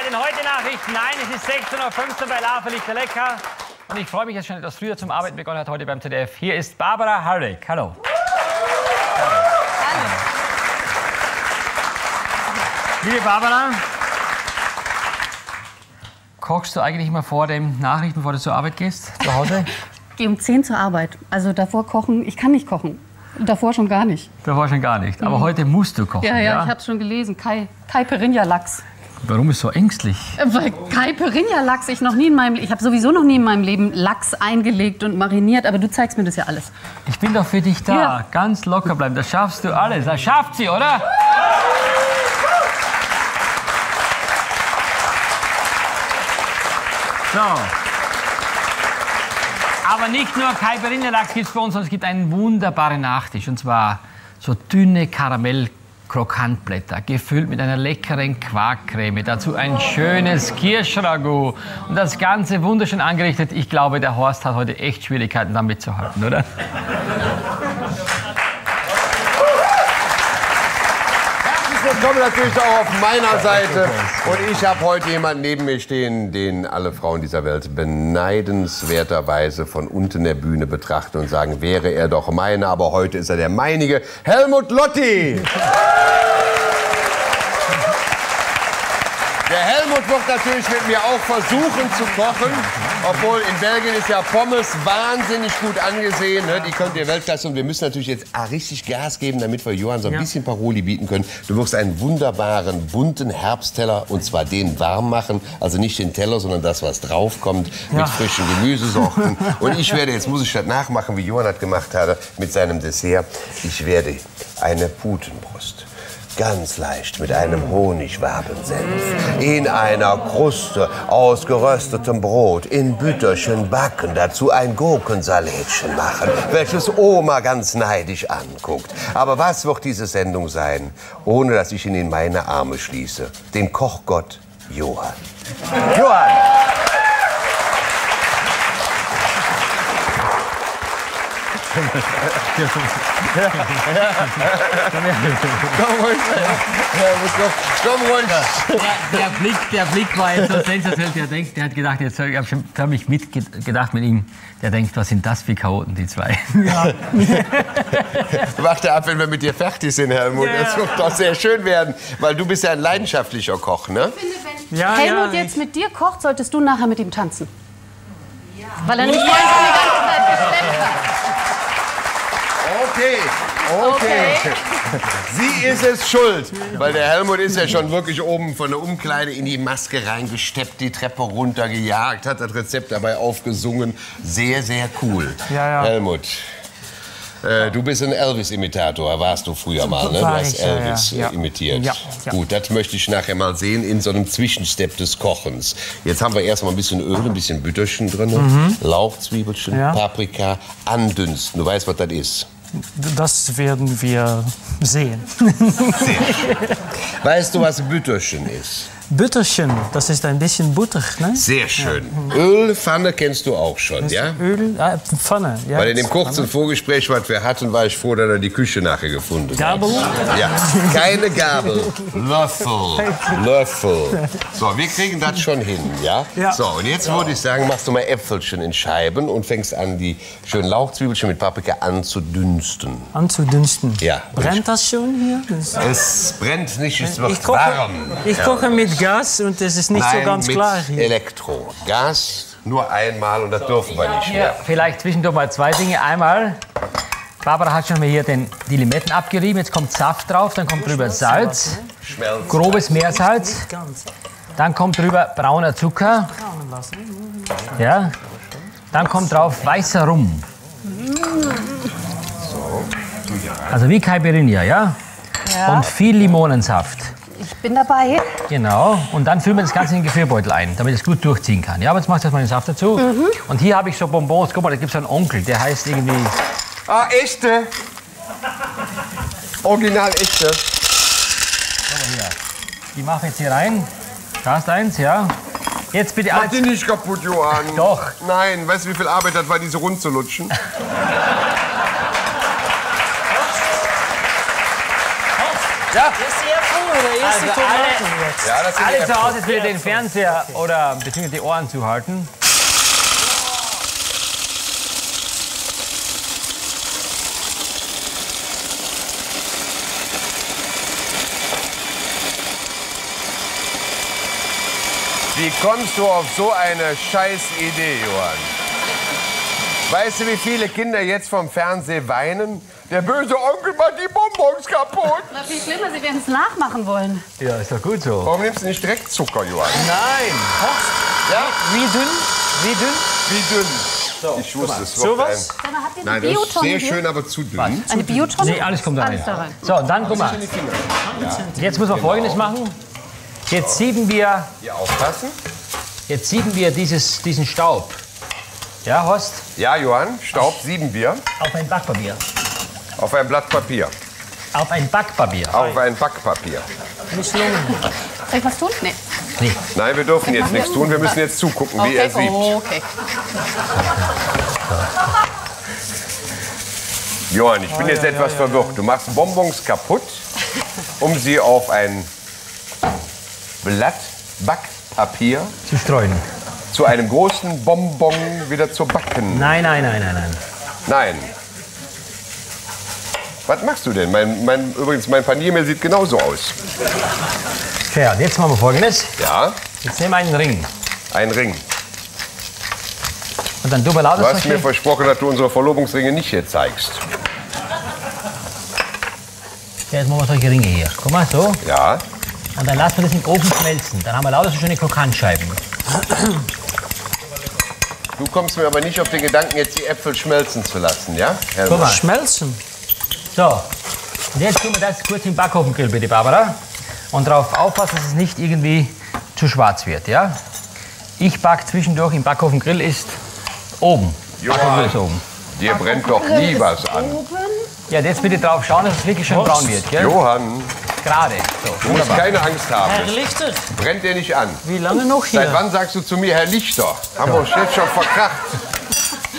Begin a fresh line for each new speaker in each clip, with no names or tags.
19 Uhr bei den Heute-Nachrichten. Nein, es ist 16.15 Uhr bei Lava Lichter Lecker. Und ich freue mich, dass schon etwas früher zum Arbeiten begonnen hat heute beim ZDF. Hier ist Barbara Harrick. Hallo. Liebe Barbara, kochst du eigentlich immer vor den Nachrichten, bevor du zur Arbeit gehst, zu Hause?
Ich gehe um 10 zur Arbeit. Also davor kochen, ich kann nicht kochen. Davor schon gar nicht.
Davor schon gar nicht. Aber heute musst du kochen.
Ja, ja, ich habe es schon gelesen. Kai, Kai Lachs.
Warum ist so ängstlich?
Weil Kai Lachs, ich noch nie in meinem, ich habe sowieso noch nie in meinem Leben Lachs eingelegt und mariniert, aber du zeigst mir das ja alles.
Ich bin doch für dich da.
Ja.
Ganz locker bleiben. Das schaffst du alles. Das schafft sie, oder? So. Aber nicht nur Kaipirinha-Lachs gibt es bei uns, sondern es gibt einen wunderbaren Nachtisch. Und zwar so dünne Karamell-Krokantblätter, gefüllt mit einer leckeren Quarkcreme. Dazu ein schönes Kirschragout. Und das Ganze wunderschön angerichtet. Ich glaube, der Horst hat heute echt Schwierigkeiten damit zu halten, oder?
Willkommen natürlich auch auf meiner Seite. Und ich habe heute jemanden neben mir stehen, den alle Frauen dieser Welt beneidenswerterweise von unten der Bühne betrachten und sagen, wäre er doch meiner, aber heute ist er der meinige. Helmut Lotti! Der Helmut wird natürlich mit mir auch versuchen zu kochen, obwohl in Belgien ist ja Pommes wahnsinnig gut angesehen. Ne? Die könnt ihr Weltklasse und wir müssen natürlich jetzt ah, richtig Gas geben, damit wir Johann so ein bisschen Paroli bieten können. Du wirst einen wunderbaren bunten Herbstteller und zwar den warm machen, also nicht den Teller, sondern das, was draufkommt mit frischen Gemüsesorten. Und ich werde jetzt muss ich das nachmachen, wie Johann das gemacht hat mit seinem Dessert. Ich werde eine Putenbrust ganz leicht mit einem Honigwabensenf in einer Kruste aus geröstetem Brot in Bütterchen backen, dazu ein Gurkensalätchen machen, welches Oma ganz neidisch anguckt. Aber was wird diese Sendung sein, ohne dass ich ihn in meine Arme schließe? Den Kochgott Johann. Johann! Komm komm ruhig.
Der, der, Blick, der Blick war jetzt so sensationell. Der, denkt, der hat gedacht, jetzt, ich habe schon hab mich mitgedacht mit ihm. Der denkt, was sind das für Chaoten, die zwei?
Warte ab, wenn wir mit dir fertig sind, Helmut. Das wird doch sehr schön werden, weil du bist ja ein leidenschaftlicher Koch, ne?
Ja,
Helmut
ja,
jetzt mit dir kocht, solltest du nachher mit ihm tanzen. Weil er nicht schon die ganze Zeit hat.
Okay, okay. Sie ist es schuld, weil der Helmut ist ja schon wirklich oben von der Umkleide in die Maske reingesteppt, die Treppe runtergejagt, hat das Rezept dabei aufgesungen. Sehr, sehr cool.
Ja, ja.
Helmut. Äh, du bist ein Elvis-Imitator, warst du früher mal, ne? Du hast
ich, ja, ja.
Elvis äh, imitiert.
Ja.
Gut, das möchte ich nachher mal sehen in so einem Zwischenstep des Kochens. Jetzt haben wir erstmal ein bisschen Öl, ein bisschen Bütterchen drin, Lauchzwiebelchen,
Mhm. Ja.
Paprika, andünsten. Du weißt, was das ist.
Das werden wir sehen.
Weißt du, was Bütterchen ist?
Bütterchen, das ist ein bisschen Butter, ne?
Sehr schön. Ölpfanne kennst du auch schon, ja?
Öl, äh, Pfanne. Ja,
Weil in dem kurzen Vorgespräch, was wir hatten, war ich froh, dass er die Küche nachher gefunden hat.
Gabel?
Ja, keine Gabel. Löffel. Löffel. So, wir kriegen das schon hin, ja?
Ja.
So, und jetzt würde ich sagen, machst du mal Äpfelchen in Scheiben und fängst an, die schönen Lauchzwiebelchen mit Paprika anzudünsten.
Anzudünsten.
Ja.
Brennt das schon hier? Das
Es brennt nicht, es wird
ich koche,
warm.
ich
Ja.
koche mit Gas und es ist nicht
Nein,
so ganz
mit
klar hier.
Elektro. Gas nur einmal und das dürfen wir nicht mehr.
vielleicht zwischendurch mal zwei Dinge. Einmal, Barbara hat schon mal hier den, die Limetten abgerieben. Jetzt kommt Saft drauf, dann kommt drüber Salz, grobes Meersalz,
Ganz
dann kommt drüber brauner Zucker, ja. Dann kommt drauf weißer Rum. Also wie Caipirinha, ja?
Ja,
Und viel Limonensaft.
Ich bin dabei.
Genau. Und dann füllen wir das Ganze in den Gefrierbeutel ein, damit es gut durchziehen kann. Ja, aber jetzt machst du erstmal den Saft dazu. Und hier habe ich so Bonbons. Guck mal, da gibt es einen Onkel, der heißt irgendwie.
Ah, echte. Original echte.
Die mache ich jetzt hier rein. Da ist eins, ja. Jetzt bitte
Mach die nicht kaputt, Johann.
Doch.
Nein, weißt du, wie viel Arbeit das war, diese rund zu lutschen? Ja?
Oder erste
Also
Tomaten
alle-
jetzt?
Ja, das
Alle zu. Hause jetzt wieder den Fernseher oder beziehungsweise die Ohren zuhalten.
Wie kommst du auf so eine scheiß Idee, Johann? Weißt du, wie viele Kinder jetzt vom Fernsehen weinen? Der böse Onkel macht die Bonbons kaputt.
Na, viel schlimmer, sie werden es nachmachen wollen.
Ja, ist doch gut so.
Warum nimmst du nicht direkt Zucker, Johann?
Nein.
Ja?
Wie dünn? Wie dünn?
Wie dünn? ich wusste es.
So was?
Mal, habt ihr
Nein,
eine
das ist
Biotonne
sehr
hier?
schön, aber zu dünn.
Eine Biotonne?
Nee, alles kommt da rein.
Alles da rein.
So, dann guck mal. Jetzt müssen wir Folgendes machen. Jetzt sieben wir,
Hier aufpassen.
jetzt sieben wir dieses, diesen Staub. Ja, Horst?
Ja, Johann, Staub sieben wir
Auf ein Backpapier.
Auf ein Blatt Papier.
Auf ein Backpapier.
Auf ein Backpapier.
Misslungen.
Soll ich was tun? Nee.
Nee.
Nein, wir dürfen jetzt nichts tun. Wir müssen jetzt zugucken, wie er
Okay,
sieht.
okay.
Johann, ich bin jetzt etwas verwirrt. Du machst Bonbons kaputt, um sie auf ein Blatt Backpapier
Zu streuen.
zu einem großen Bonbon wieder zu backen.
Nein, nein, nein, nein, nein.
Nein. Was machst du denn? Mein, mein, übrigens, mein Paniermehl sieht genauso aus.
Okay, und jetzt machen wir Folgendes.
Ja,
Jetzt nehmen wir einen Ring.
ein Ring.
Und dann lauter
Du hast mir versprochen, dass du unsere Verlobungsringe nicht hier zeigst.
Ja, jetzt machen wir solche Ringe hier. Guck mal, so.
Ja,
Und dann lassen wir das im Ofen schmelzen. Dann haben wir lauter so schöne Krokantscheiben.
du kommst mir aber nicht auf den Gedanken, jetzt die Äpfel schmelzen zu lassen, ja?
Guck mal.
Schmelzen.
So. Und jetzt tun wir das kurz im Backofengrill, bitte, Barbara. Und darauf aufpassen, dass es nicht irgendwie zu schwarz wird, ja? Ich back zwischendurch im Backofengrill ist oben. Backofengrill ist oben.
Dir brennt doch nie was an.
Ja, jetzt bitte drauf schauen, dass es wirklich schön braun wird, gell?
Johann,
Gerade. So,
du musst keine Angst haben.
Herr Lichter,
Brennt dir nicht an.
wie lange noch
Seit
hier?
wann sagst du zu mir, Herr Lichter? Haben wir uns jetzt schon verkracht.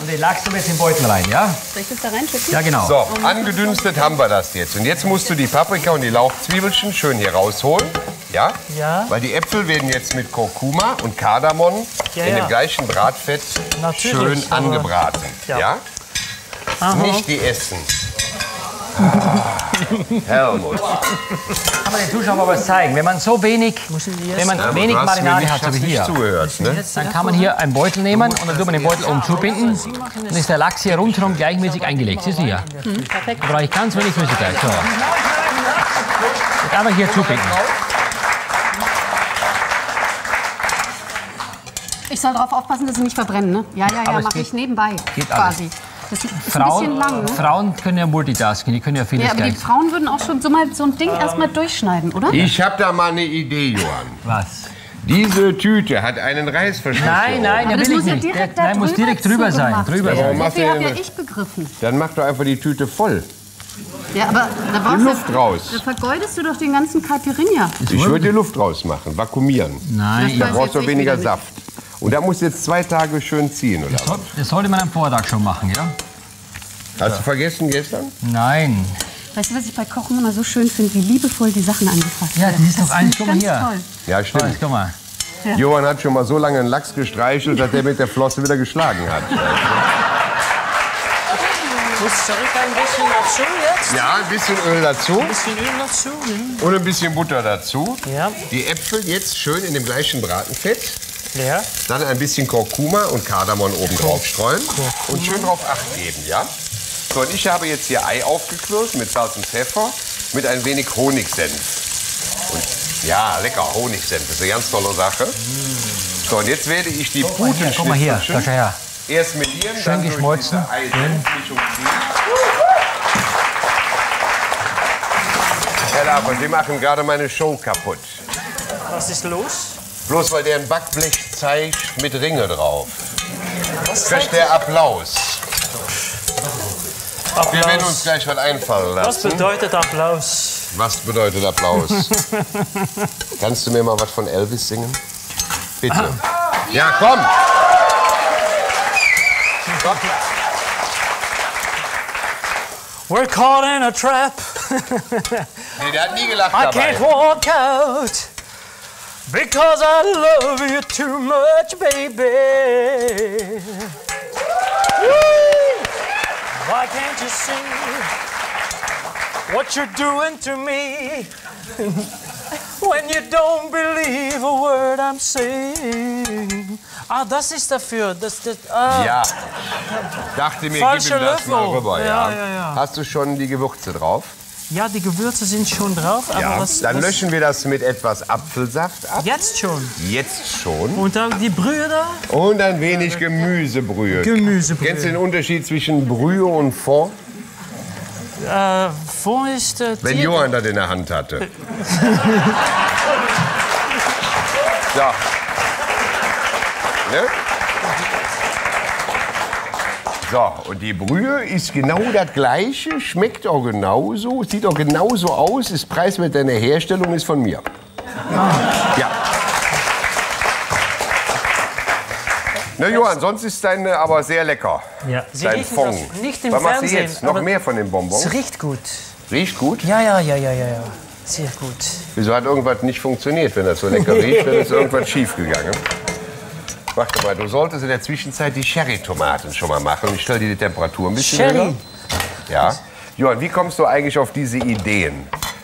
Und den Lachs tun wir jetzt in den Beutel rein, ja?
Soll ich das da reinschütten?
Ja, genau.
So, angedünstet haben wir das jetzt. Und jetzt musst du die Paprika und die Lauchzwiebelchen schön hier rausholen. Ja?
Ja.
Weil die Äpfel werden jetzt mit Kurkuma und Kardamom
Ja,
in
ja.
dem gleichen Bratfett
Natürlich,
schön angebraten. Ja?
Ja.
Nicht die essen. Helmut.
Kann man den Zuschauern mal was zeigen. Wenn man so wenig, wenn man
Ja,
wenig Marinade hat, so wie hier,
zugehört. Ne?
dann kann man hier einen Beutel nehmen und dann tut man den Beutel oben zubinden. Dann ist der Lachs hier rundherum gleichmäßig eingelegt. Siehst du hier?
Perfekt.
Da brauche ich ganz wenig Flüssigkeit. So. Jetzt einfach hier zubinden.
Ich soll darauf aufpassen, dass sie nicht verbrennen, ne? Ja, ja, ja, mache ich nebenbei.
geht alles.
Das ist ein bisschen
Frauen,
lang, ne?
Frauen können ja multitasken, die können ja vieles
Ja, aber die. Frauen würden auch schon so mal so ein Ding erstmal durchschneiden, oder?
Ich habe da mal eine Idee, Johann.
Was?
Diese Tüte hat einen Reißverschluss.
Nein, nein, der will
muss
ich
ja
nicht. Der,
direkt da
nein, muss
drüber
direkt drüber sein. Drüber
werden.
Warum
sein.
macht
So habe ja ich begriffen.
Dann mach doch einfach die Tüte voll.
Ja, aber da brauchst du-
Luft raus.
Da vergeudest du doch den ganzen Caipirinha.
Ich würde die Luft rausmachen, vakuumieren.
Nein,
Da brauchst du weniger. Saft. Und da musst du jetzt zwei Tage schön ziehen, oder? was?
das sollte man am Vortag schon machen, ja?
Hast du vergessen gestern?
Nein.
Weißt du, was ich bei Kochen immer so schön finde, wie liebevoll die Sachen angefasst
Ja,
werden?
das ist doch
finde
eins.
ich
Guck mal
ganz
hier.
toll.
Ja, stimmt.
guck mal.
Johann hat schon mal so lange einen Lachs gestreichelt, dass er mit der Flosse wieder geschlagen hat.
Muss zurück ein bisschen dazu jetzt?
Ja, ein bisschen Öl dazu
Ein bisschen Öl dazu.
und ein bisschen Butter dazu.
Ja.
Die Äpfel jetzt schön in dem gleichen Bratenfett.
Ja.
Dann ein bisschen Kurkuma und Kardamom oben drauf streuen und schön drauf Acht geben, ja? So, und ich habe jetzt hier Ei aufgequirlt mit Salz und Pfeffer mit ein wenig Honigsenf. Und ja, lecker Honigsenf, das ist eine ganz tolle Sache. So, und jetzt werde ich die
hier, guck mal hier.
Putenschnitzelchen
her.
erst medieren,
Schön
dann durch
geschmolzen.
diese Ei-Senfmischung ziehen. Herr Lafer, Sie machen gerade meine Show kaputt.
Was ist los?
Bloß weil der ein Backblech zeigt mit Ringe drauf.
Was
Kriegt der Applaus. Wir werden uns
Applaus.
gleich was einfallen
Was
lassen.
bedeutet Applaus?
Was bedeutet Applaus? Kannst du mir mal was von Elvis singen? Bitte. Ja, komm! Komm.
We're caught in a trap.
Nee, der hat nie gelacht
I
dabei.
can't walk out because I love you too much, baby. Why can't you see what you're doing to me when you don't believe a word I'm saying? Ah, das ist dafür. Das, das, ah.
Ja. Dachte mir,
Falscher
gib ihm das mal
Löffel.
rüber. Ja.
Ja, ja, ja.
Hast du schon die Gewürze drauf?
Ja, die Gewürze sind schon drauf, aber
Ja.
was,
Dann
was
löschen wir das mit etwas Apfelsaft ab.
jetzt schon.
Jetzt schon.
Und dann die Brühe da?
Und ein wenig Gemüsebrühe.
Gemüsebrühe.
Kennst du den Unterschied zwischen Brühe und Fond?
Äh, wo ist äh,
Wenn Johann das in der Hand hatte. so. Ne? So, und die Brühe ist genau das gleiche, schmeckt auch genauso, sieht auch genauso aus, ist preiswert deine Herstellung, ist von mir. Ja. Na Johann, sonst ist deine aber sehr lecker.
Ja. Sie
Dein
riechen
Fond.
das nicht im
Was machst du
Fernsehen.
jetzt? Noch
aber
mehr von den Bonbons?
Es riecht gut.
Riecht gut?
Ja, ja, ja, ja, ja, ja. Sehr gut.
Wieso hat irgendwas nicht funktioniert, wenn das so lecker riecht? Dann ist irgendwas schief gegangen. Warte mal, du solltest in der Zwischenzeit die Sherry-Tomaten schon mal machen. Ich stelle dir die Temperatur ein bisschen
Sherry.
höher. Ja. Johann, wie kommst du eigentlich auf diese Ideen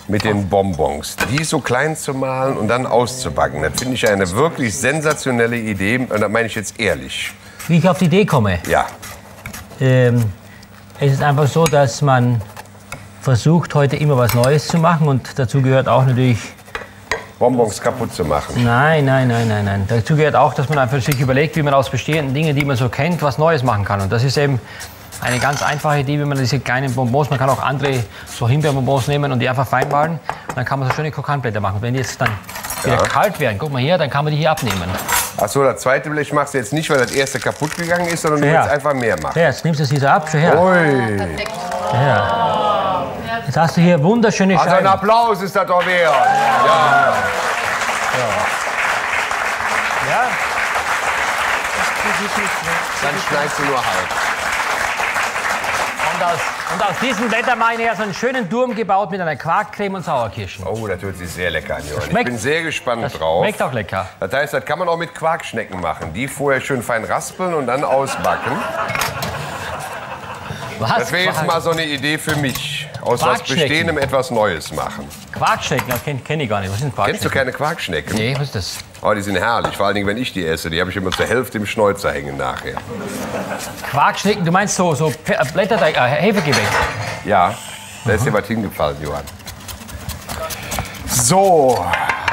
mit den Bonbons? Die so klein zu malen und dann auszubacken. Das finde ich eine wirklich sensationelle Idee. Und das meine ich jetzt ehrlich.
Wie ich auf die Idee komme.
Ja.
Ähm, es ist einfach so, dass man versucht, heute immer was Neues zu machen. Und dazu gehört auch natürlich,
Bonbons kaputt zu machen.
nein, nein, nein, nein, nein. Dazu gehört auch, dass man einfach sich überlegt, wie man aus bestehenden Dingen, die man so kennt, was Neues machen kann. Und das ist eben eine ganz einfache Idee, wie man diese kleinen Bonbons, man kann auch andere so Himbeerbonbons nehmen und die einfach fein malen. Und dann kann man so schöne Krokantblätter machen. Wenn die jetzt dann wieder
Ja.
kalt werden, guck mal hier, dann kann man die hier abnehmen.
Achso, das zweite Blech machst du jetzt nicht, weil das erste kaputt gegangen ist, sondern du
Ja.
willst einfach mehr machen.
Ja, jetzt nimmst du sie so ab, schau her.
Ui.
Schau her. Jetzt hast du hier wunderschöne
Also ein
Scheiben.
Applaus ist das doch wert. Ja.
Ja.
Dann schneidest du nur halb.
Und aus, und aus diesen Blättern habe ich ja so einen schönen Turm gebaut mit einer Quarkcreme und Sauerkirschen.
Oh, das hört sich sehr lecker an, Johann. Ich bin sehr gespannt
Das
drauf.
schmeckt auch lecker.
Das heißt, das kann man auch mit Quarkschnecken machen. Die vorher schön fein raspeln und dann ausbacken.
Was?
Das wäre jetzt mal so eine Idee für mich. Aus was
Quarkschnecken.
Bestehendem etwas Neues machen.
Quarkschnecken, das kenne kenn ich gar nicht. Was sind
Kennst du
Quarkschnecken?
keine Quarkschnecken?
Nee, was ist das?
Oh, die sind herrlich. Vor allen Dingen, wenn ich die esse. Die habe ich immer zur Hälfte im Schnäuzer hängen nachher.
Quarkschnecken, du meinst so, so äh, Blätterteig, äh, Hefegebäck.
Ja, da ist dir was hingefallen, Johann. So,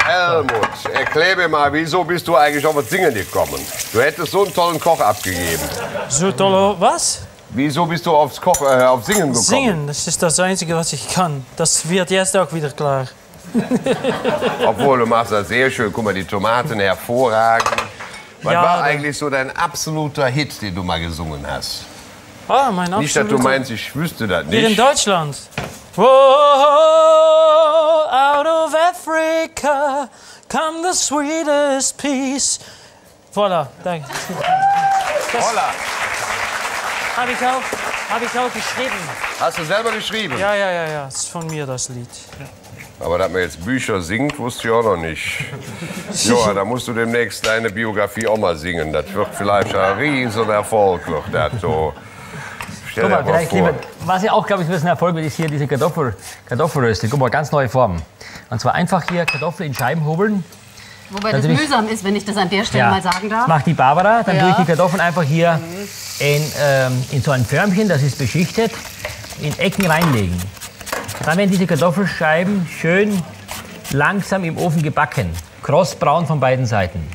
Helmut, erklär mir mal, wieso bist du eigentlich auf das Singen gekommen? Du hättest so einen tollen Koch abgegeben.
So toll. Was?
Wieso bist du aufs, Koch, äh, auf Singen gekommen?
Singen, das ist das Einzige, was ich kann. Das wird jetzt auch wieder klar.
Obwohl, du machst das sehr schön. Guck mal, die Tomaten hervorragend. Was
Ja,
war eigentlich so dein absoluter Hit, den du mal gesungen hast?
Ah, mein
Nicht, dass du
absoluter-
meinst, ich wüsste das
Hier in
nicht.
Deutschland. Whoa, out of Africa come the sweetest peace. Voilà, danke.
Holla.
Habe ich, auch, hab ich auch geschrieben.
Hast du selber geschrieben?
Ja, ja, ja, ja, das ist von mir das Lied.
Aber dass man jetzt Bücher singt, wusste ich auch noch nicht. Joa, da musst du demnächst deine Biografie auch mal singen. Das wird vielleicht ein riesen Erfolg. Wird das so. Stell
Guck
dir
mal,
mal vor.
lieber, was ja auch, glaube ich, ein bisschen Erfolg wird, ist hier diese Kartoffel, Kartoffelröste. Guck mal, ganz neue Formen. Und zwar einfach hier Kartoffeln in Scheiben hobeln.
Wobei das
Natürlich-
mühsam ist, wenn ich das an der Stelle mal sagen
Das
darf.
macht die Barbara. Dann
Ja.
tue ich die Kartoffeln einfach hier in, ähm, in so ein Förmchen, das ist beschichtet, in Ecken reinlegen. Dann werden diese Kartoffelscheiben schön langsam im Ofen gebacken. Krossbraun von beiden Seiten.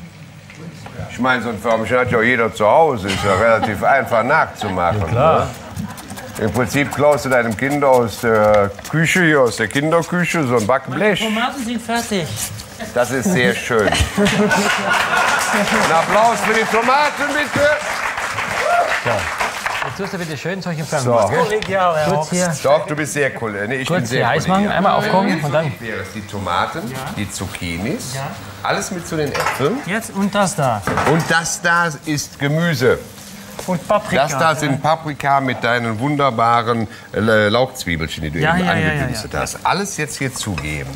Ich meine, so ein Förmchen hat ja auch jeder zu Hause. Ist ja relativ einfach nachzumachen.
klar.
Im Prinzip klaust du deinem Kind aus der Küche, hier aus der Kinderküche, so ein Backblech.
Tomaten sind fertig.
Das ist sehr schön. Ein Applaus für die Tomaten, bitte.
Jetzt tust du bitte schön solche Förmchen.
So.
Kollegial, Herr
Kurz hier,
Doch, du bist sehr cool. Nee, ich bin
kurz
sehr
hier heiß machen, einmal aufkommen und dann.
die Tomaten, die Zucchinis, alles mit zu den Äpfeln.
Jetzt und das da.
Und das da ist Gemüse.
Und Paprika.
Das da sind Paprika mit deinen wunderbaren äh, Lauchzwiebelchen, die du
Ja,
eben
ja, ja, ja,
angedünstet
ja.
hast. Alles jetzt hier zugeben.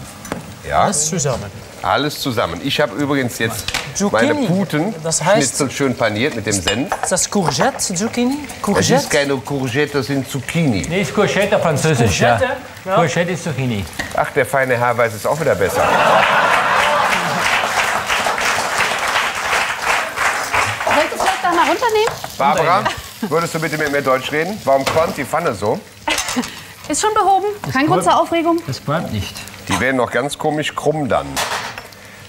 Ja,
Alles zusammen.
alles zusammen. Ich habe übrigens jetzt
Zucchini.
meine Puten
Das heißt-
Schnitzel schön paniert mit dem Senf.
Ist das Courgette, Zucchini?
Es
Courgette?
ist keine Courgette, das sind Zucchini.
Nee, ist Courgette Französisch.
Courgette,
Ja.
ja.
Courgette ist Zucchini.
Ach, der feine Herr weiß es auch wieder besser.
Soll ich das vielleicht noch mal runternehmen?
Barbara, würdest du bitte mit mir Deutsch reden? Warum qualmt die Pfanne so?
Ist schon behoben. Kein Grund zur Aufregung.
Das qualmt nicht.
Die werden noch ganz komisch krumm dann.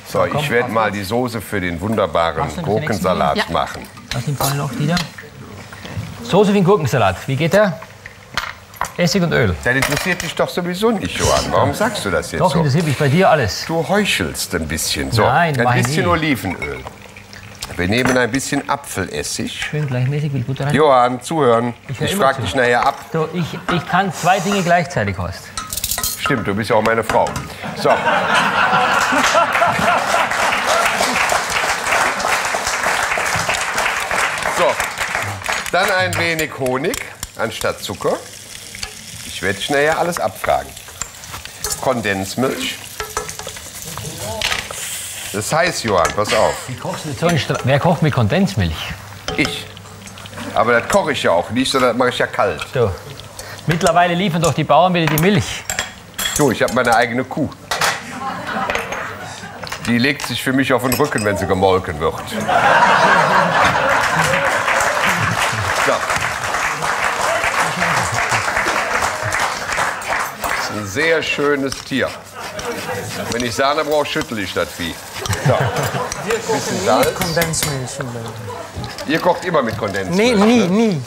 So, ich werde mal die Soße für den wunderbaren
den
Gurkensalat
Ja.
machen.
Was im Fall noch, Dieter? Soße für den Gurkensalat. Wie geht der? Essig und Öl.
Das interessiert dich doch sowieso nicht, Johann. Warum sagst du das jetzt
Doch,
so?
interessiert mich bei dir alles.
Du heuchelst ein bisschen. So,
Nein,
ein bisschen
nie.
Olivenöl. Wir nehmen ein bisschen Apfelessig.
Schön gleichmäßig mit Butter rein.
Johann, zuhören.
Ich
Ich, frage dich nachher ab.
So, ich, ich kann zwei Dinge gleichzeitig, Horst.
Stimmt, du bist ja auch meine Frau. So. So, dann ein wenig Honig anstatt Zucker. Ich werde schnell ja alles abfragen. Kondensmilch. Das heißt, Johann, pass auf,
So Wer kocht mit Kondensmilch?
ich. Aber das koche ich ja auch nicht, sondern das mache ich ja kalt.
So. Mittlerweile liefern doch die Bauern wieder die Milch.
Du, ich habe meine eigene Kuh. Die legt sich für mich auf den Rücken, wenn sie gemolken wird. So. Ein sehr schönes Tier. Wenn ich Sahne brauche, schüttel ich das Vieh. So. Bisschen Salz.
Kondensmilch.
Ihr kocht immer mit
Nee,
Kondensmilch.
nie,
ne?
nie.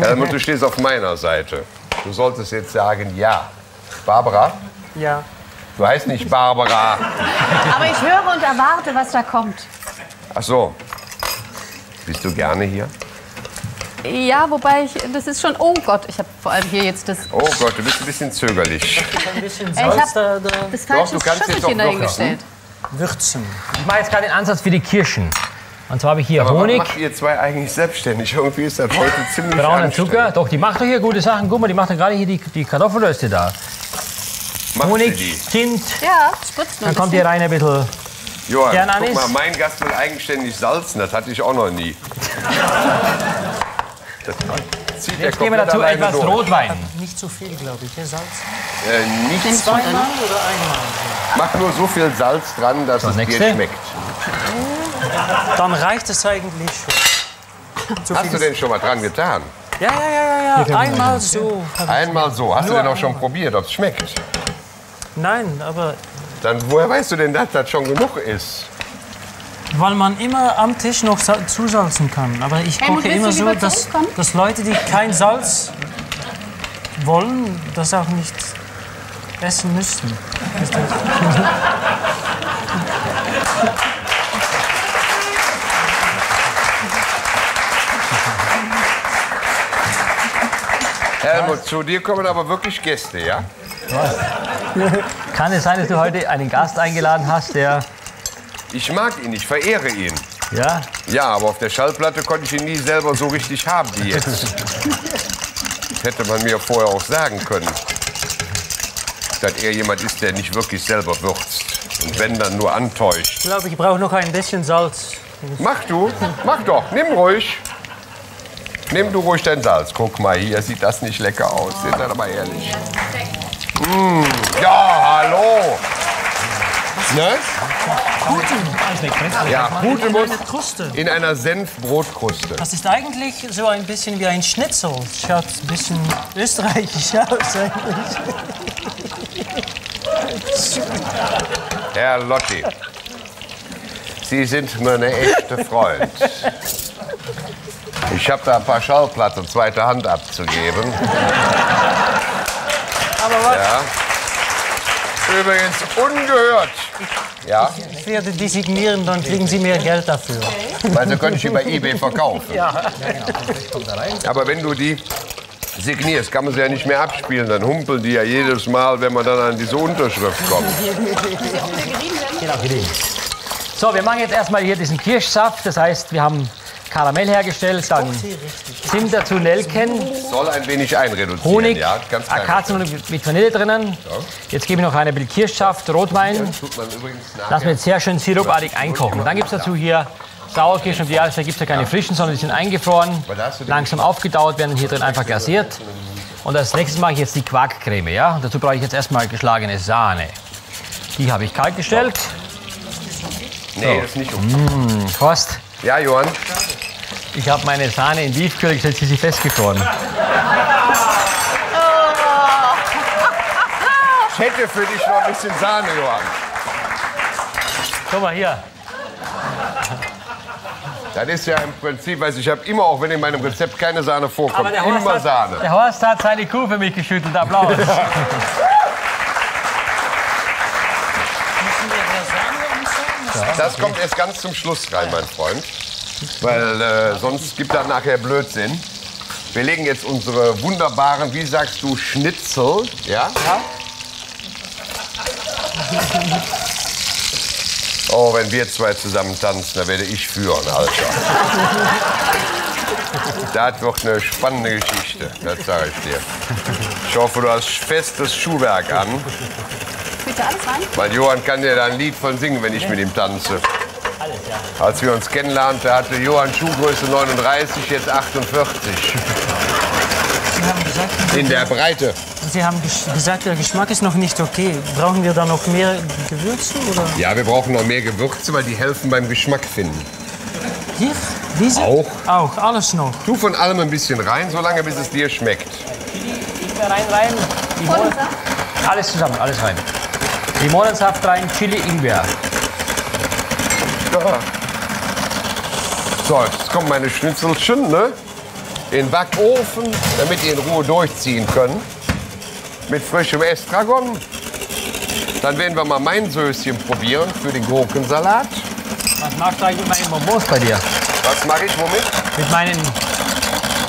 Ja, damit du stehst auf meiner Seite. Du solltest jetzt sagen, ja. Barbara,
Ja.
du heißt nicht Barbara.
Aber ich höre und erwarte, was da kommt.
Ach so. Bist du gerne hier?
Ja, wobei ich, das ist schon, oh Gott, ich habe vor allem hier jetzt das,
Oh Gott, du bist ein bisschen zögerlich.
Ein bisschen
ich
Salz
hab-
da, da
das falsche Schüsselchen dahingestellt.
würzen.
Ich mache jetzt gerade den Ansatz für die Kirschen. Und zwar habe ich hier
Aber
Honig,
macht ihr zwei eigentlich selbstständig? Irgendwie ist das heute ziemlich
braunen
anstrengend.
Zucker. Doch, die macht doch hier gute Sachen. Guck mal, die macht doch gerade hier die, die Kartoffelröste da.
Macht
Honig? Zimt.
Ja, spritzt
Dann kommt hier rein ein bisschen.
Johann, guck mal, mein Gast will eigenständig salzen. Das hatte ich auch noch nie. Das zieht
Jetzt geben wir dazu etwas
durch.
Rotwein.
Nicht zu viel, glaube ich. Salz.
Äh, nicht
Nimmst?
Einmal oder einmal?
Mach nur so viel Salz dran, dass es dir
nächste.
schmeckt.
Dann reicht es eigentlich schon. Zu
Hast du denn schon mal dran getan?
Ja, ja, ja, ja, ja. Einmal so.
Einmal so. Hast du denn auch schon probiert, ob es schmeckt?
Nein, aber
Dann woher weißt du denn, dass das schon genug ist?
Weil man immer am Tisch noch sa- zusalzen kann. Aber ich
Helmut,
koche immer so, dass, dass Leute, die kein Salz wollen, das auch nicht essen müssen.
Helmut, zu dir kommen aber wirklich Gäste, ja?
Kann es sein, dass du heute einen Gast eingeladen hast, der.
Ich mag ihn, ich verehre ihn.
Ja,
Ja, aber auf der Schallplatte konnte ich ihn nie selber so richtig haben wie jetzt. Das hätte man mir vorher auch sagen können. Dass er jemand ist, der nicht wirklich selber würzt. Und wenn, dann nur antäuscht.
Ich glaube, ich brauche noch ein bisschen Salz.
Mach du, mach doch, nimm ruhig. Nimm du ruhig dein Salz. Guck mal, hier sieht das nicht lecker aus. Seht das aber ehrlich. Mmh, ja, hallo. Ne? Ja, Pute muss
Eine Kruste.
in einer Senfbrotkruste.
Das ist eigentlich so ein bisschen wie ein Schnitzel. Schaut ein bisschen österreichisch aus eigentlich.
Herr Lotti, Sie sind mir eine echte Freund. Ich habe da ein paar Schallplatten zweiter Hand abzugeben.
Aber was?
Ja. Übrigens ungehört. Ja,
Ich werde die signieren, dann kriegen Sie mehr Geld dafür.
weil sie können ich über Ebay verkaufen. Aber wenn du die signierst, kann man sie ja nicht mehr abspielen. Dann humpeln die ja jedes Mal, wenn man dann an diese Unterschrift kommt.
genau. So, wir machen jetzt erstmal hier diesen Kirschsaft. Das heißt, wir haben Karamell hergestellt, dann Zimt dazu, Nelken,
Soll ein wenig einreduzieren,
Honig,
ja? Ganz.
Akazienhonig mit Vanille drinnen. Jetzt gebe ich noch eine Kirschsaft, Rotwein. Lassen wir jetzt sehr schön sirupartig einkochen. Dann gibt es dazu hier Sauerkirschen und die da gibt es ja keine frischen, sondern die sind eingefroren, langsam aufgetaut, werden hier drin einfach glasiert. Und als nächstes mache ich jetzt die Quarkcreme. Ja? Und dazu brauche ich jetzt erstmal geschlagene Sahne. Die habe ich kalt gestellt.
Nee, das ist nicht um.
Fast.
Ja, Johann?
Ich habe meine Sahne in die Tiefkühl gestellt, sie ist festgefroren.
Ich hätte für dich noch ein bisschen Sahne, Johann.
Guck mal hier.
Das ist ja im Prinzip, weiß ich, ich habe immer auch, wenn in meinem Rezept keine Sahne vorkommt, immer
hat,
Sahne.
der Horst hat seine Kuh für mich geschüttelt. Applaus.
Das kommt erst ganz zum Schluss rein, mein Freund. Weil äh, sonst gibt das nachher Blödsinn. Wir legen jetzt unsere wunderbaren, wie sagst du, Schnitzel, ja? Oh, wenn wir zwei zusammen tanzen, dann werde ich führen, Alter. Das wird eine spannende Geschichte, das sage ich dir. Ich hoffe, du hast festes Schuhwerk an,
Bitte alles rein?
weil Johann kann dir da ein Lied von singen, wenn ich mit ihm tanze. Als wir uns kennenlernten, hatte Johann Schuhgröße 39, jetzt 48.
Sie haben gesagt,
In der Breite.
Sie haben ges- gesagt, der Geschmack ist noch nicht okay. Brauchen wir da noch mehr Gewürze? Oder?
Ja, wir brauchen noch mehr Gewürze, weil die helfen beim Geschmack finden.
Hier? Diese?
Auch.
Auch, alles noch.
Tu von allem ein bisschen rein, solange bis es dir schmeckt.
Ingwer rein, rein. Alles zusammen, alles rein. Limonensaft rein, Chili, Ingwer.
So, jetzt kommen meine Schnitzelchen, ne? In den Backofen, damit die in Ruhe durchziehen können. Mit frischem Estragon. Dann werden wir mal mein Söschen probieren für den Gurkensalat.
Was machst du eigentlich mit meinen Bonbons bei dir?
Was mache ich womit?
Mit meinen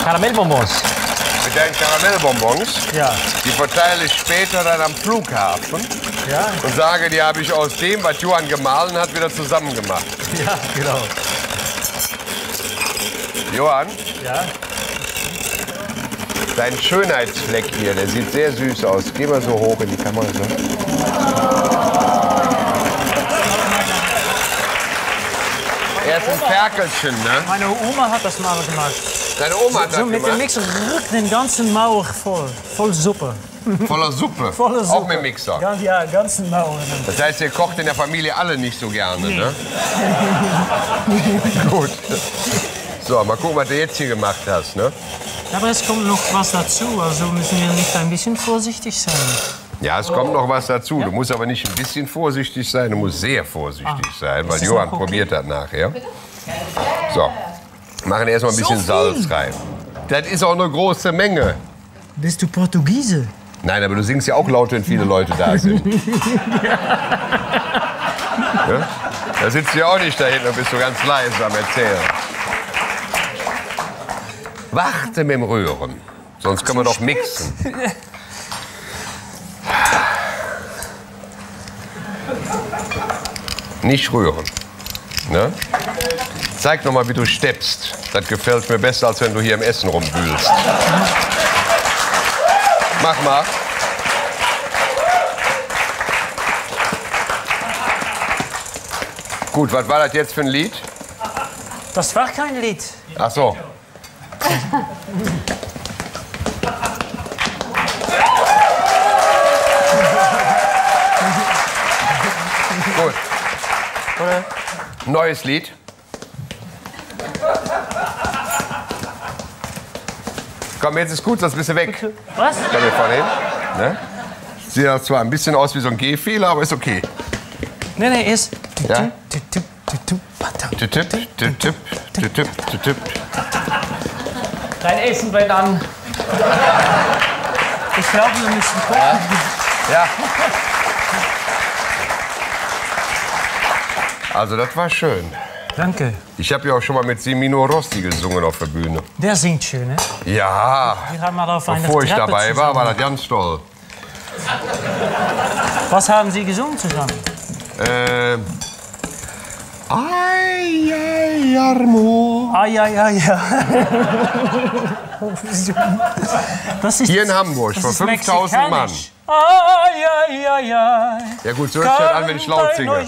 Karamellbonbons.
Mit deinen Karamellbonbons.
Ja.
Die verteile ich später dann am Flughafen
Ja,
und sage, die habe ich aus dem, was Johann gemahlen hat, wieder zusammen gemacht.
ja, genau.
Johann,
Ja.
dein Schönheitsfleck hier, der sieht sehr süß aus. Geh mal so hoch in die Kamera. So. Er ist ein Ferkelchen, ne?
Meine Oma hat das mal gemacht.
Deine Oma hat
So
das
mit dem. Mixer rückt den ganzen Mauer voll. Voll Suppe.
Voller Suppe.
Voller Suppe.
Auch mit Mixer.
Ganz, ja, ganzen Mauer.
Das heißt, ihr kocht in der Familie alle nicht so gerne, ne? Gut. So, mal gucken, was du jetzt hier gemacht hast, ne?
Aber es kommt noch was dazu. Also müssen wir nicht ein bisschen vorsichtig sein.
Ja, es kommt noch was dazu. Du musst aber nicht ein bisschen vorsichtig sein, du musst sehr vorsichtig sein, weil Johann probiert das nachher. So, machen erstmal ein bisschen Salz rein. Das ist auch eine große Menge.
Bist du Portugiese?
Nein, aber du singst ja auch laut, wenn viele Leute da sind. ja? Da sitzt du ja auch nicht da hinten und bist so ganz leise am Erzählen. Warte mit dem Rühren, sonst können wir doch mixen. Nicht rühren. Ne? Zeig noch mal, wie du steppst. Das gefällt mir besser, als wenn du hier im Essen rumwühlst. Mach mal. Gut, was war das jetzt für ein Lied?
Das war kein Lied.
Ach so. Gut. Neues Lied. Komm, jetzt ist gut, sonst bist du weg.
Was?
Komm hier vorne hin. Ne? Sieht ja zwar ein bisschen aus wie so ein G-Fehler, aber ist okay.
Nee, nee, ist.
Ja?
Dein Essen brennt an.
Ich glaube, wir müssen gucken.
Ja. Also, das war schön.
Danke.
Ich habe ja auch schon mal mit Simino Rossi gesungen auf der Bühne.
Der singt schön, ne?
Ja,
Wir haben mal auf einer
bevor ich
Treppe
dabei war, war das ganz toll.
Was haben Sie gesungen zusammen?
Ähm. Ai, ai, amor.
Ah, ja, ja, ja. Das ist,
Hier in Hamburg, vor
ist
5000 Mann.
mexikanisch. Ah, ja, ja, ja.
Gut, so hört sich das an, wenn ich laut singe.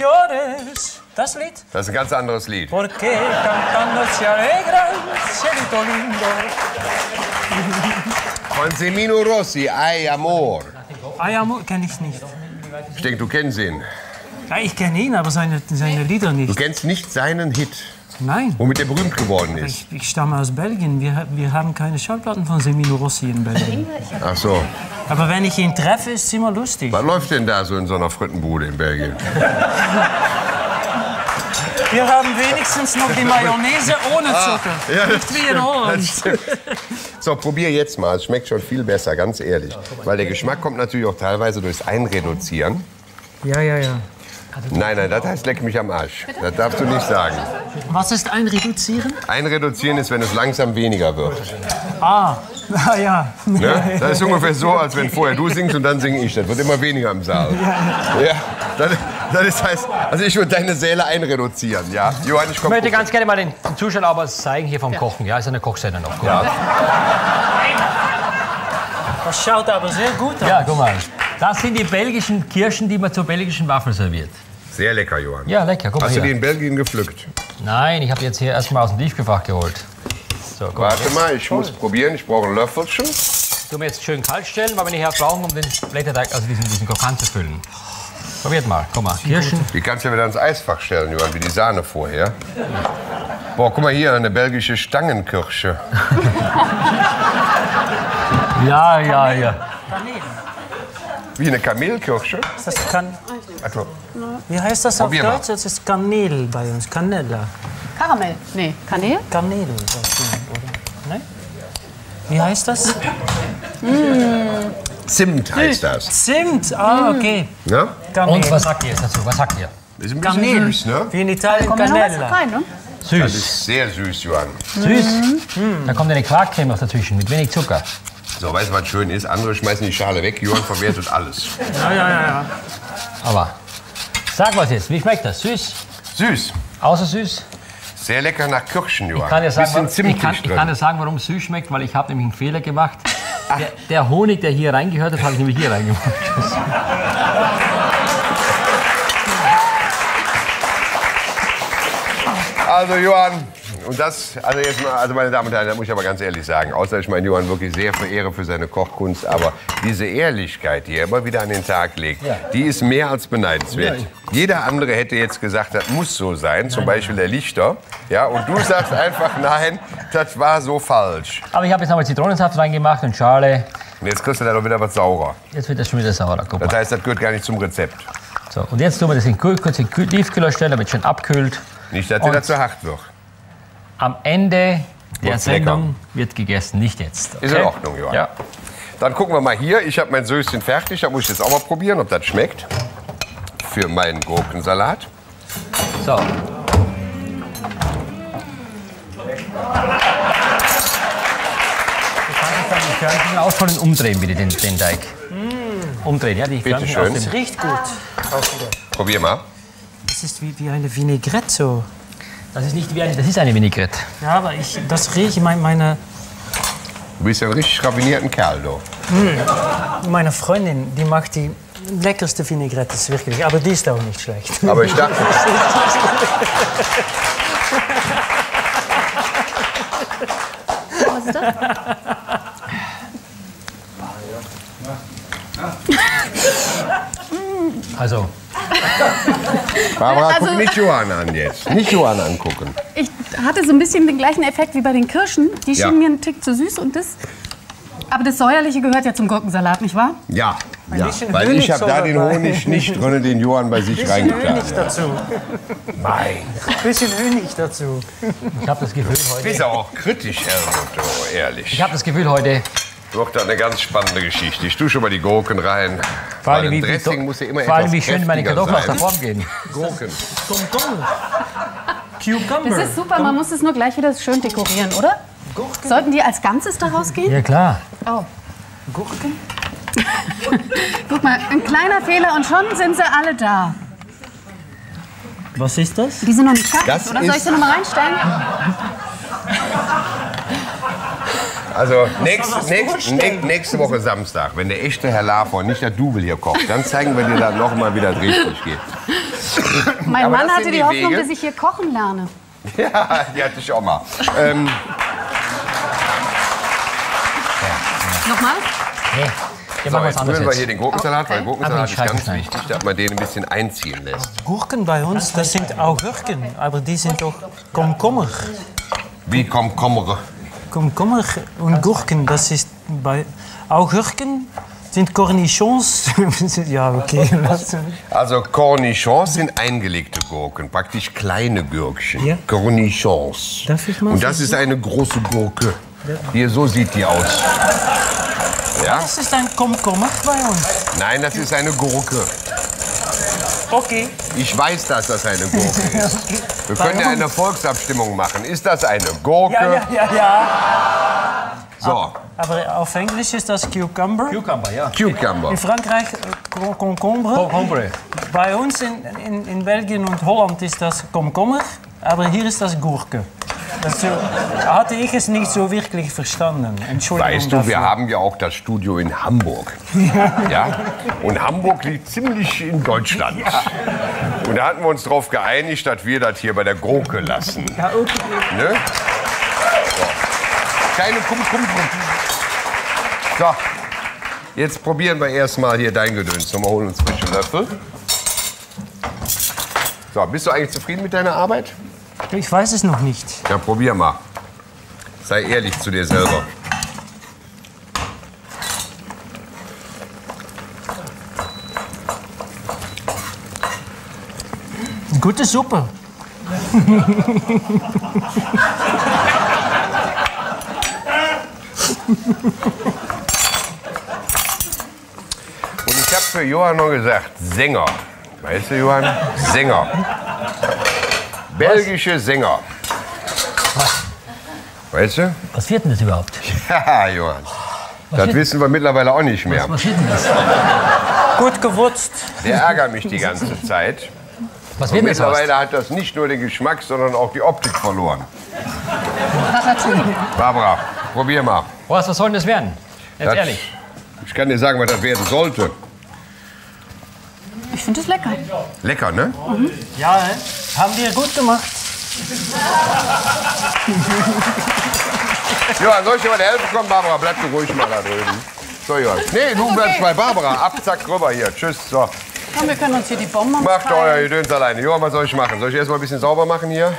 Das Lied?
Das ist ein ganz anderes Lied.
Porque cantando se alegran, cielito lindo.
Von Semino Rossi, Ay Amor.
Ah ja, kenne ich nicht.
Ich denke, du kennst ihn.
Ja, ich kenne ihn, aber seine, seine Lieder
Du
nicht.
kennst nicht seinen Hit,
Nein.
womit er berühmt geworden ist.
Ich, ich stamme aus Belgien. Wir, wir haben keine Schallplatten von Semino Rossi in Belgien.
Ach so.
Aber wenn ich ihn treffe, ist es immer lustig.
Was läuft denn da so in so einer Frittenbude in Belgien?
Wir haben wenigstens noch die Mayonnaise ohne Zucker.
Ja,
Nicht wie in Holland.
stimmt. So, probier jetzt mal. Es schmeckt schon viel besser, ganz ehrlich. Weil der Geschmack kommt natürlich auch teilweise durchs Einreduzieren.
Ja, ja, ja.
Nein, nein, das heißt leck mich am Arsch. Das darfst du nicht sagen.
Was ist ein Reduzieren?
Einreduzieren ist, wenn es langsam weniger wird.
Ah, ah ja.
Ne? Das ist ungefähr so, als wenn vorher du singst und dann singe ich. Das wird immer weniger im Saal. Ja, das, das heißt, also ich würde deine Säle einreduzieren. Ja, Johann, ich
Ich möchte ganz gerne mal den Zuschauern aber was zeigen hier vom Kochen. Ja, ist eine Kochsendung noch. Mal.
Das schaut aber sehr gut aus.
Ja, guck mal. Das sind die belgischen Kirschen, die man zur belgischen Waffel serviert.
Sehr lecker, Johann.
Ja, lecker. Guck mal
Hast du die in Belgien gepflückt?
Nein, ich habe jetzt hier erstmal aus dem Tiefgefach geholt. So, guck mal.
Warte mal, ich muss probieren. Ich brauche ein Löffelchen.
Tun wir jetzt schön kalt stellen, weil wir nachher brauchen, um den Blätterteig, also diesen, diesen Krokant zu füllen. Probiert mal. Guck mal. Kirschen.
Die kannst du ja wieder ins Eisfach stellen, Johann, wie die Sahne vorher. Boah, guck mal hier, eine belgische Stangenkirsche.
Ja, ja, ja.
Wie eine Kamelkirsche.
Das kann,
Also,
wie heißt das auf
Probier mal.
Deutsch? Das ist Kanel bei uns. Canella.
Karamell. Nee, Kanäle?
Kanel, sagt man, oder? Nein? Wie heißt das?
Zimt heißt das.
Zimt. Ah, okay.
Ne?
Kanel.
Und was sagt ihr jetzt dazu? Was sagt ihr?
Ist ein bisschen
Kanel.
süß, ne?
Wie in Italien Canella.
rein, ne?
Das
Süß.
ist sehr süß, Johann.
Süß. Da kommt eine Quarkcreme noch dazwischen mit wenig Zucker.
So, weißt du, was schön ist? Andere schmeißen die Schale weg, Johann verwertet alles.
Ja, ja, ja, ja.
Aber sag was jetzt. Wie schmeckt das? Süß?
Süß.
Außer süß?
Sehr lecker nach Kirschen, Johann.
Ich kann ja sagen, warum,
zimtig
ich kann, ich
drin.
kann ja sagen, warum es süß schmeckt, weil ich habe nämlich einen Fehler gemacht. Der, der Honig, der hier reingehört hat, habe ich nämlich hier reingemacht.
Also Johann, und das, also jetzt mal, also meine Damen und Herren, da muss ich aber ganz ehrlich sagen, außer ich meinen Johann wirklich sehr verehre für seine Kochkunst, aber diese Ehrlichkeit, die er immer wieder an den Tag legt, die ist mehr als beneidenswert. Jeder andere hätte jetzt gesagt, das muss so sein, zum Beispiel der Lichter, ja, und du sagst einfach, nein, das war so falsch.
Aber ich habe jetzt nochmal Zitronensaft reingemacht und Schale.
Und jetzt kriegst du da doch wieder was saurer.
Jetzt wird das schon wieder sauer. Guck
Das
mal.
heißt, das gehört gar nicht zum Rezept.
So, und jetzt tun wir das in kurz in Kühl, Tiefkühler stellen, damit es schön abkühlt.
Nicht, dass
Und-
das zu hart wird.
Am Ende der
Wird's
Sendung wird gegessen, nicht jetzt.
Ist in Ordnung, Johann.
Ja.
Dann gucken wir mal hier. Ich habe mein Söschen fertig. Da muss ich jetzt auch mal probieren, ob das schmeckt. Für meinen Gurkensalat.
So. Die Körnchen ausholen und umdrehen, bitte, den, den Teig. Umdrehen, ja, die
Bitte
Körnchen
schön.
aus
Das riecht gut.
Probier mal.
Das ist wie, wie eine Vinaigrette so.
Das ist nicht wie eine, das ist eine Vinaigrette.
Ja, aber ich, das rieche mein, meine,
Du bist ja ein richtig raffinierten Kerl, du.
meine Freundin, die macht die leckerste Vinaigrette, wirklich. Aber die ist auch nicht schlecht.
Aber ich dachte,
Was ist das?
Also,
Barbara,
Also-
guck nicht Johann an jetzt. Nicht Johann angucken.
Ich hatte so ein bisschen den gleichen Effekt wie bei den Kirschen. Die
Ja.
schienen mir einen Tick zu süß und das. Aber das Säuerliche gehört ja zum Gurkensalat, nicht wahr?
Ja, ja.
bisschen
weil ich habe da den
dabei.
Honig nicht drin, den Johann bei sich
Bisschen
reingetan
Honig dazu.
Mein.
Bisschen Honig dazu.
ich habe das Gefühl
Du
heute...
bist auch kritisch, Helmut, du, ehrlich.
Ich habe das Gefühl heute...
Wird da eine ganz spannende Geschichte. Ich tue schon mal die Gurken rein.
Vor allem, wie,
Dressing
wie,
muss ja immer
vor allem, wie schön meine Kartoffeln aus der. Form gehen.
Gurken.
Cucumber.
Das ist super, man muss es nur gleich wieder schön dekorieren, oder? Sollten die als Ganzes da rausgehen?
Ja, klar.
Oh.
Gurken?
Guck mal, ein kleiner Fehler und schon sind sie alle da.
Was ist das?
Die sind noch nicht fertig,
Das
oder? Soll ich sie noch mal reinstellen?
Also nächst, nächst, nächst, nächste Woche Samstag, wenn der echte Herr Lafon, nicht der Double hier kocht, dann zeigen wir dir dann nochmal, wie das richtig geht.
Mein
Aber
Mann hatte die
die
Hoffnung, dass ich hier kochen lerne.
Ja, die hatte ich auch mal. Ähm,
Nochmal?
Nee, wir
so, jetzt rühren wir hier den Gurkensalat, weil
Okay.
Gurkensalat
Aber
ist ganz
rein.
wichtig, dass man den ein bisschen einziehen lässt.
Gurken bei uns, das sind Augurken, aber die sind doch Komkommer.
Wie kommt
Komkommer und Gurken, das ist bei Augurken sind Cornichons. ja, okay.
Also Cornichons sind eingelegte Gurken, praktisch kleine Gürkchen.
Ja.
Cornichons.
Darf ich mal
Und das ist eine große Gurke. Hier, so sieht die aus. Ja?
Das ist ein Komkommer bei uns.
Nein, das ist eine Gurke.
Okay.
Ich weiß, dass das eine Gurke ist. Wir können ja eine Volksabstimmung machen. Ist das eine Gurke?
Ja, ja, ja, ja.
So,
Aber auf Englisch ist das Cucumber.
Cucumber, ja.
Cucumber.
In Frankreich äh, Con- Concombre.
Concombre.
Bei uns in, in, in Belgien und Holland ist das Komkommer, aber hier ist das Gurke. Also hatte ich es nicht so wirklich verstanden. Entschuldigung
Weißt du, wir
dafür.
haben ja auch das Studio in Hamburg. Ja? Und Hamburg liegt ziemlich in Deutschland. Und da hatten wir uns darauf geeinigt, dass wir das hier bei der Gurke lassen.
Ja, okay.
Ne? So. Keine Kum, Kum, Kum. So, jetzt probieren wir erstmal hier dein Gedöns. Nochmal holen uns frische Löffel. So, bist du eigentlich zufrieden mit deiner Arbeit?
Ich weiß es noch nicht.
Ja, probier mal. Sei ehrlich zu dir selber.
Gute Suppe.
Und ich habe für Johann noch gesagt, Sänger. Weißt du, Johann? Sänger. Belgische Sänger. Weißt du?
Was wird denn das überhaupt?
Haha, Johann. Das wissen wir mittlerweile auch nicht mehr.
Was wird denn das?
Gut gewürzt.
Der ärgert mich die ganze Zeit.
Was wird denn das?
mittlerweile hat das nicht nur den Geschmack, sondern auch die Optik verloren. Barbara, probier mal.
Was, was soll denn das werden? Jetzt
Das-
ehrlich.
Ich kann dir sagen, was das werden sollte.
Ich finde es lecker.
Lecker, ne?
Ja, hè? haben wir gut gemacht.
Johann, soll ich dir mal helfen? Komm, Barbara, bleib du ruhig mal da drüben. So, Johann. Nee, du bleibst bei Barbara. Ab, zack, rüber hier. Tschüss. So.
Komm, wir können uns hier die Bonbons
Macht
teilen.
euer Gedöns alleine. Johann, was soll ich machen? Soll ich erst mal ein bisschen sauber machen hier?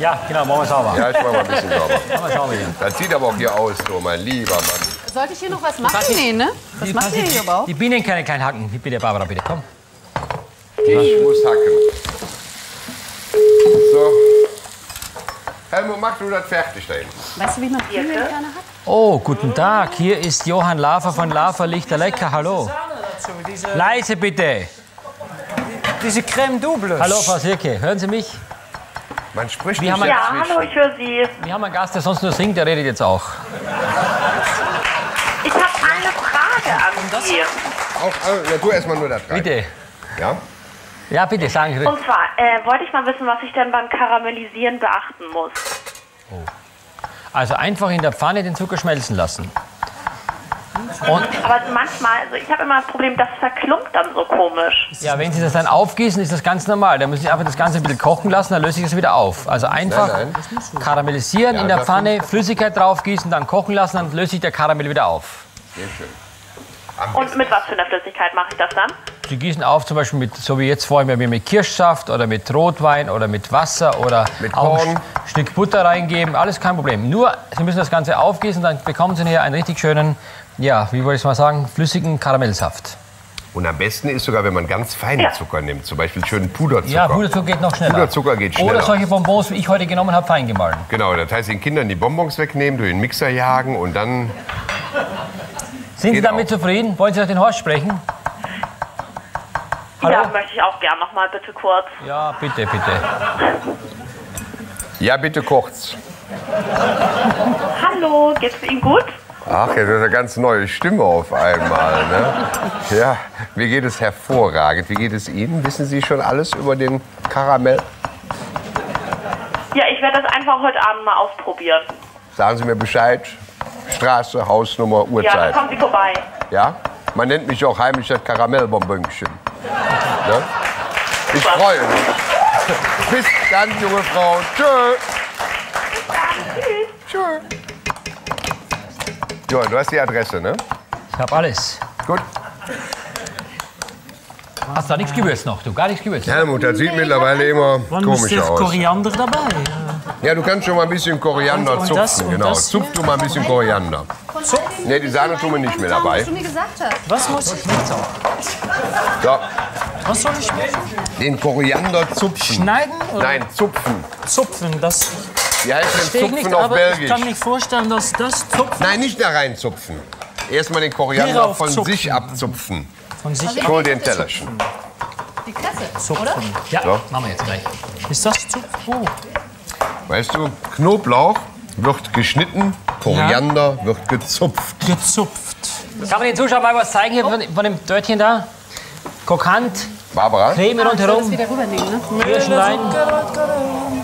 Ja, genau, machen wir sauber.
Ja, ich mach mal ein bisschen sauber.
Machen wir sauber hier.
Das sieht aber auch hier aus, so, mein lieber Mann.
Sollte ich hier noch was machen? Nee, ne? Was macht ihr hier überhaupt?
Die Bienen können klein hacken. Bitte, Barbara, bitte, komm.
Ich muss hacken. So. Helmut, mach du das fertig da hinten.
Weißt du, wie man Pinienkerne hat?
Oh, guten Tag. Hier ist Johann Lafer von Lafer Lichter Lecker. Hallo. Leise bitte.
diese Crème double.
Hallo, Frau Sirke. Hören Sie mich?
Man spricht
Wir
nicht
haben
Ja, hallo, ich höre Sie.
Wir haben einen Gast, der sonst nur singt. Der redet jetzt auch.
Ich habe eine Frage an Sie.
Auch, äh, ja, tu erstmal nur das rein.
Bitte.
Ja?
Ja, bitte, sagen Sie.
Und zwar äh, wollte ich mal wissen, was ich denn beim Karamellisieren beachten muss.
Also einfach in der Pfanne den Zucker schmelzen lassen. Und
Aber manchmal, also ich habe immer das Problem, das verklumpt dann so komisch.
ja, wenn Sie das dann aufgießen, ist das ganz normal. Dann müssen Sie einfach das Ganze ein bisschen kochen lassen, dann löse ich es wieder auf. Also einfach
Nein,
karamellisieren,
Ja,
in der Pfanne Flüssigkeit draufgießen, dann kochen lassen, dann löse ich der Karamell wieder auf.
Sehr schön.
Und mit was für einer Flüssigkeit mache ich das dann?
Sie gießen auf, zum Beispiel mit, so wie jetzt vorhin, wir mit Kirschsaft oder mit Rotwein oder mit Wasser oder
Mit
auch
Korn.
ein Stück Butter reingeben, alles kein Problem. Nur, Sie müssen das Ganze aufgießen, dann bekommen Sie hier einen richtig schönen, ja, wie wollte ich mal sagen, flüssigen Karamellsaft.
Und am besten ist sogar, wenn man ganz feinen
Ja.
Zucker nimmt, zum Beispiel schönen Puderzucker.
Ja, Puderzucker geht noch schneller.
Puderzucker geht schneller.
Oder solche Bonbons, wie ich heute genommen habe, fein gemahlen.
Genau, das heißt, den Kindern die Bonbons wegnehmen, durch den Mixer jagen und dann.
Sind Sie
Geht
damit
auch.
zufrieden? Wollen Sie noch den Horst sprechen? Hallo?
Ja, möchte ich auch gern noch mal bitte kurz.
Ja, bitte, bitte.
Ja, bitte kurz.
Hallo, geht's Ihnen gut?
Ach, jetzt ist eine ganz neue Stimme auf einmal. Ne? Ja, mir geht es hervorragend. Wie geht es Ihnen? Wissen Sie schon alles über den Karamell?
Ja, ich werde das einfach heute Abend mal ausprobieren.
Sagen Sie mir Bescheid. Straße, Hausnummer,
Ja, dann
Uhrzeit.
kommen Sie vorbei.
Ja? Man nennt mich auch heimlich das Karamellbonbönchen. Ne? Ich freue mich. Bis dann, junge Frau. Tschö. Tschö. Johann, du hast die Adresse, ne?
Ich habe alles.
Gut.
Hast da nichts gewürzt noch, du? Gar nichts gewürzt?
Helmut, das sieht mittlerweile immer komisch
der
aus.
Koriander dabei?
Ja, du kannst schon mal ein bisschen Koriander
Und- und
zupfen.
das- und
genau.
das
Zupf du mal ein bisschen Koriander. Ne, die Sahne tun wir nicht mehr dabei.
Was du mir gesagt hast.
Was muss ich?
So,
Was soll ich machen?
den Koriander zupfen.
Schneiden oder
Nein, zupfen.
zupfen? Das
Wie heißt denn
ich
Zupfen
nicht,
auf
aber ich
Belgisch?
kann mir vorstellen, dass das Zupfen
Nein, nicht da reinzupfen. Erstmal den Koriander von
zupfen.
sich abzupfen.
Von sich
Ich hol dir ein Tellerchen.
Die Kresse,
abzupfen.
Ja,
So.
machen wir jetzt gleich.
Ist das Zupfen? Oh.
Weißt du, Knoblauch wird geschnitten, Koriander wird gezupft.
Gezupft.
Kann man den Zuschauern mal was zeigen hier von, von dem Törtchen da? Krokant,
Barbara,
Creme
Das
rundherum,
wieder rübernehmen, ne?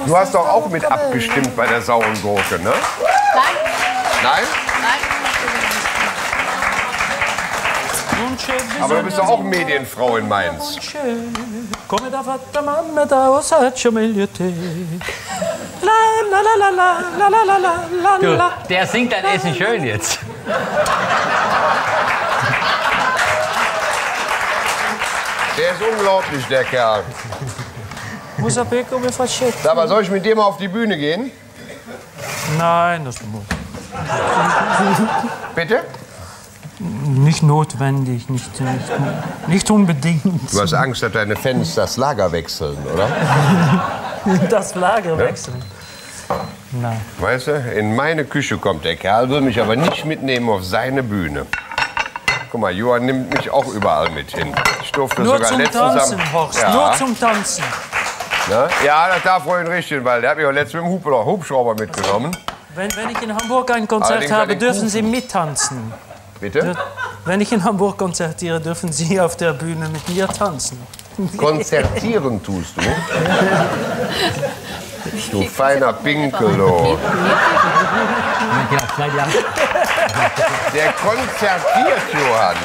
Du hast doch auch mit abgestimmt bei der sauren Gurke, ne?
Nein,
Nein? Aber du bist doch auch Medienfrau in Mainz.
Come da fatta mamma da osaccio meglio te. La la la la la la la la la la
Du,
la.
der singt dein Essen schön jetzt.
Der ist unglaublich, der Kerl.
Sapere come faccio?
Sag mal, soll ich mit dir mal auf die Bühne gehen?
Nein, das muss.
Bitte?
Nicht notwendig, nicht, nicht, nicht unbedingt.
Du hast Angst, dass deine Fans das Lager wechseln, oder?
Das Lager wechseln. Nein.
Weißt du, in meine Küche kommt der Kerl, will mich aber nicht mitnehmen auf seine Bühne. Guck mal, Johann nimmt mich auch überall mit hin. Ich durfte
Nur
sogar
zum
letztens
Tanzen,
am,
Horst.
ja,
Nur zum Tanzen.
ne? ja, das darf wohl richten, weil der hat mich auch letztens mit dem Hubschrauber, mitgenommen.
Wenn, wenn ich in Hamburg ein Konzert
Allerdings
habe, dürfen. Sie mittanzen.
Bitte?
Wenn ich in Hamburg konzertiere, dürfen Sie auf der Bühne mit mir tanzen.
Konzertieren tust du. Du feiner
an.
Der konzertiert, Johann.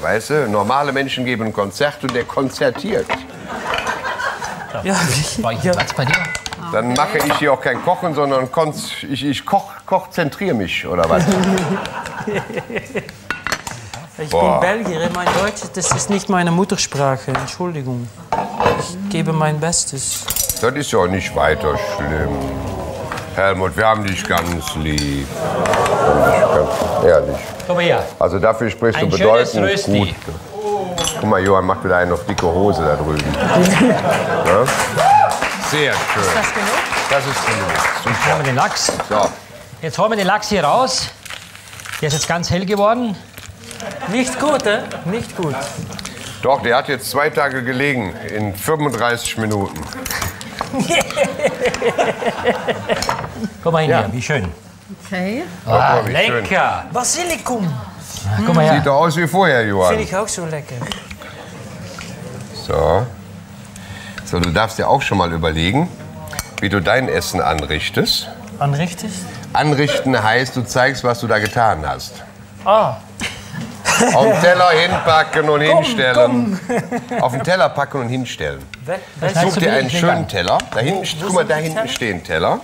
Weißt du, normale Menschen geben ein Konzert und der konzertiert.
Ja, ich,
War ich
ja.
Platz bei dir?
Dann mache ich hier auch kein Kochen, sondern konz ich, ich koch, koch zentriere mich, oder was?
Ich
Boah.
bin Belgier, mein Deutsch das ist nicht meine Muttersprache. Entschuldigung. Ich gebe mein Bestes.
Das ist ja nicht weiter schlimm. Helmut, wir haben dich ganz lieb. Ehrlich.
Komm mal her.
Also dafür sprichst du
Ein schönes
bedeutend gut. Guck mal, Johann, mach wieder einen auf dicke Hose da drüben. ja? Sehr schön.
Ist das genug?
Das ist genug.
Jetzt haben wir den Lachs.
So,
Jetzt holen wir den Lachs hier raus. Der ist jetzt ganz hell geworden.
Nicht gut, eh? Nicht gut.
doch, der hat jetzt zwei Tage gelegen in 35 Minuten.
Guck mal hin
Ja.
hier, wie schön.
Okay.
Ah,
schön.
lecker.
Basilikum.
Guck mal her.
Sieht doch aus wie vorher, Johann.
Finde ich auch so lecker.
So. So, du darfst dir auch schon mal überlegen, wie du dein Essen anrichtest.
Anrichtest?
Anrichten heißt, du zeigst, was du da getan hast.
Ah,
Auf den Teller hinpacken und hinstellen. Auf den Teller packen und hinstellen. Such dir einen schönen. Teller. Da hinten,
wo
guck mal, da hinten stehen Teller.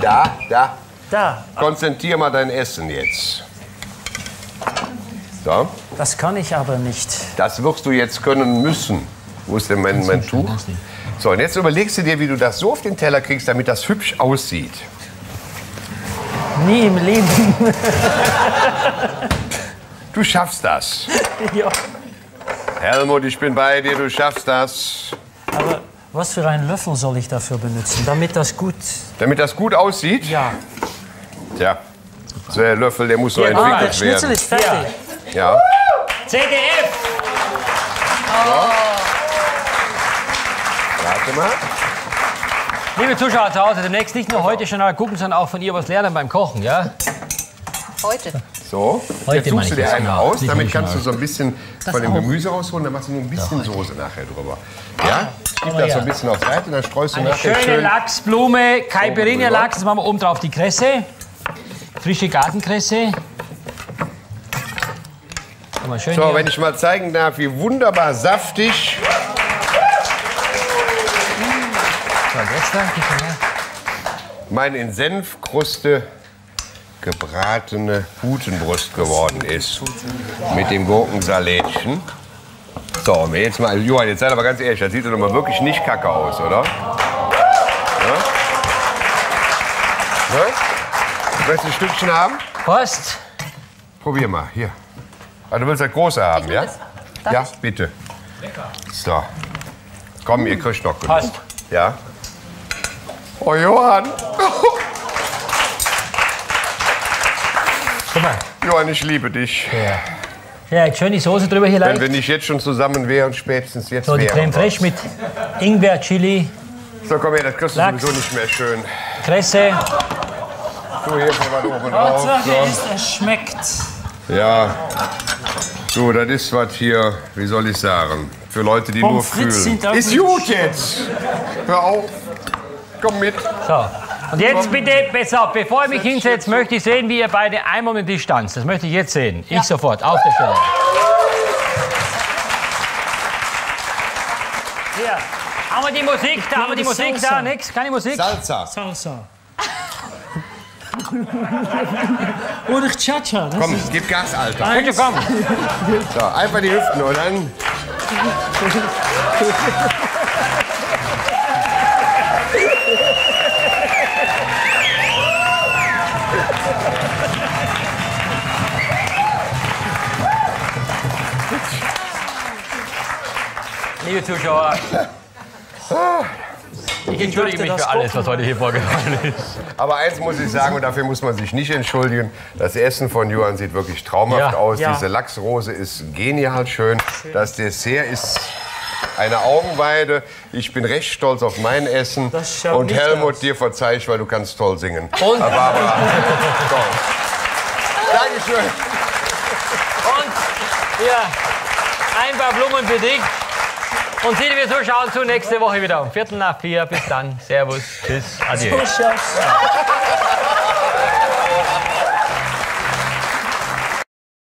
Da, da.
da.
Konzentrier mal dein Essen jetzt. So,
Das kann ich aber nicht.
das wirst du jetzt können müssen. Wo ist denn mein, mein Tuch? So, und jetzt überlegst du dir, wie du das so auf den Teller kriegst, damit das hübsch aussieht.
Nie im Leben.
Du schaffst das.
ja.
Helmut, ich bin bei dir, du schaffst das.
Aber was für einen Löffel soll ich dafür benutzen, damit das gut...
Damit das gut aussieht,
Ja.
tja, so der Löffel, der muss so
Ah, der
entwickelt
Schnitzel
werden.
ist fertig.
Ja.
CDF.
Warte mal.
Liebe Zuschauer zu Hause, demnächst nicht nur heute schon mal gucken, sondern auch von ihr was lernen beim Kochen, ja?
Heute.
So,
Heute
jetzt suchst du dir
das,
einen
genau.
aus,
Nicht
damit kannst du so ein bisschen von dem
auch.
Gemüse rausholen, dann machst du nur ein bisschen Soße nachher drüber. Ja? Gib das so ein bisschen auf Seite, dann streust du
Eine
nachher
schöne
schön.
Lachsblume, Caipirinha-Lachs. Jetzt machen wir oben drauf die Kresse. Frische Gartenkresse.
So,
hier.
wenn ich mal zeigen darf, wie wunderbar saftig.
So, jetzt da, gib mal her.
mein in Senfkruste gebratene Putenbrust geworden ist. Mit dem Gurkensalätchen. So, jetzt mal, Johann, jetzt seid aber ganz ehrlich, das sieht doch mal wirklich nicht kacke aus, oder? Ja? Ja? Willst du ein Stückchen haben?
Prost.
Probier mal, hier. Ah, du willst das große haben, ja? Ja, bitte. So. Komm, ihr kriegt noch genug.
Passt.
Ja. Oh, Johann.
Guck mal.
Johann, ich liebe dich.
Ja, jetzt schön die Soße drüber hier
Wenn
leicht.
wir nicht jetzt schon zusammen wären, spätestens jetzt
So, die
wären
Creme
wir.
fraiche mit Ingwer, Chili,
So, komm her, das kriegst du
Lachs.
sowieso nicht mehr schön.
Kresse.
So, hier mal was oben drauf.
Hauptsache
So.
ist, es schmeckt.
Ja. So, das ist was hier, wie soll ich sagen, für Leute, die nur
Pommes frites
fühlen.
sind auch
Ist
nicht
gut jetzt. Hör auf. Komm mit.
So. Und jetzt bitte, auf, bevor ich mich hinsetze, möchte ich sehen, wie ihr beide einmal mit Tisch tanzt. Das möchte ich jetzt sehen. Ich sofort, auf der Stelle. Hier, haben wir die Musik, da haben wir die Musik da, nix, keine Musik.
Salsa.
Salsa. Oder Cha-Cha.
Komm,
ist-
gib Gas, Alter.
Bitte komm.
So, einfach die Hüften und dann.
Liebe Zuschauer, ich entschuldige mich für alles, was heute hier vorgefallen ist.
Aber eins muss ich sagen, und dafür muss man sich nicht entschuldigen: Das Essen von Johann sieht wirklich traumhaft
Ja.
aus.
Ja.
Diese Lachsrose ist genial schön. Das Dessert ist eine Augenweide. Ich bin recht stolz auf mein Essen. Und Helmut,
aus.
dir verzeih ich, weil du kannst toll singen.
Und-
Barbara, toll. Dankeschön.
Und hier, ein paar Blumen für dich. Und Sie, wir zuschauen zu nächste Woche wieder um Viertel nach vier. Bis dann. Servus. Tschüss. Adieu.
Aus.